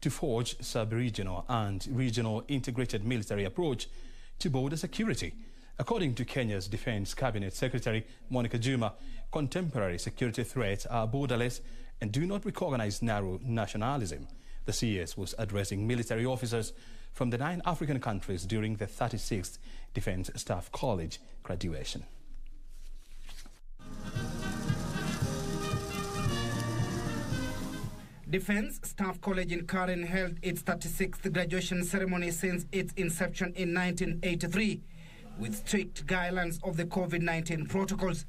to forge sub-regional and regional integrated military approach to border security. According to Kenya's Defense Cabinet Secretary Monica Juma, contemporary security threats are borderless and do not recognize narrow nationalism. The CS was addressing military officers from the nine African countries during the 36th Defense Staff College graduation. Defense Staff College in Karen held its 36th graduation ceremony since its inception in 1983 with strict guidelines of the COVID-19 protocols.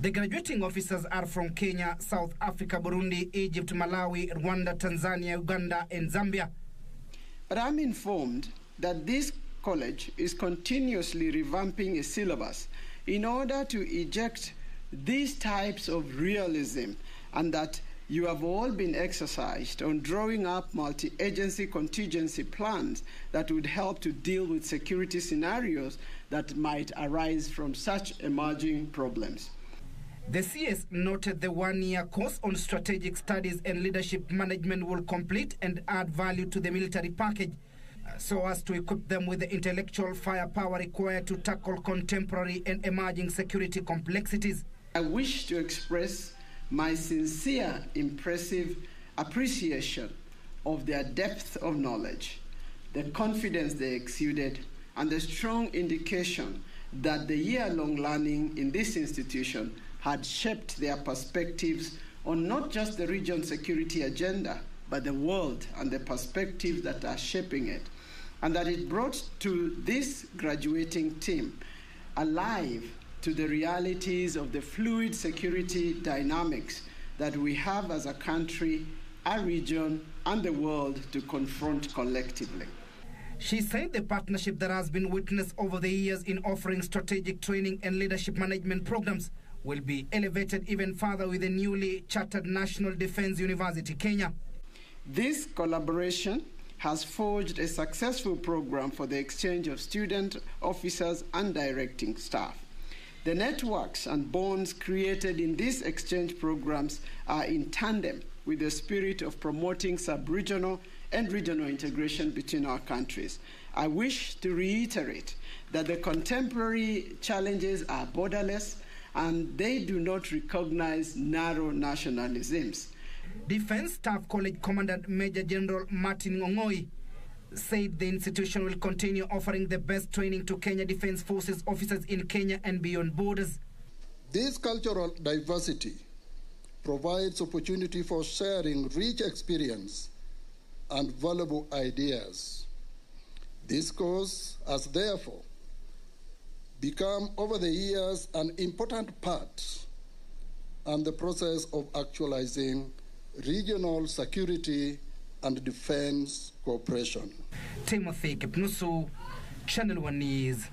The graduating officers are from Kenya, South Africa, Burundi, Egypt, Malawi, Rwanda, Tanzania, Uganda, and Zambia. But I'm informed that this college is continuously revamping its syllabus in order to eject these types of realism and that you have all been exercised on drawing up multi agency contingency plans that would help to deal with security scenarios that might arise from such emerging problems. The CS noted the one year course on strategic studies and leadership management will complete and add value to the military package uh, so as to equip them with the intellectual firepower required to tackle contemporary and emerging security complexities. I wish to express my sincere, impressive appreciation of their depth of knowledge, the confidence they exuded, and the strong indication that the year long learning in this institution had shaped their perspectives on not just the region's security agenda, but the world and the perspectives that are shaping it. And that it brought to this graduating team alive to the realities of the fluid security dynamics that we have as a country, a region, and the world to confront collectively. She said the partnership that has been witnessed over the years in offering strategic training and leadership management programs will be elevated even further with the newly chartered National Defense University, Kenya. This collaboration has forged a successful program for the exchange of student officers and directing staff. The networks and bonds created in these exchange programs are in tandem with the spirit of promoting sub regional and regional integration between our countries. I wish to reiterate that the contemporary challenges are borderless and they do not recognize narrow nationalisms. Defense Staff College Commandant Major General Martin Ngongoi said the institution will continue offering the best training to Kenya Defense Forces officers in Kenya and beyond borders. This cultural diversity provides opportunity for sharing rich experience and valuable ideas. This course has therefore become over the years an important part and the process of actualizing regional security and defense cooperation. Timothy Kipnusu, Channel One News,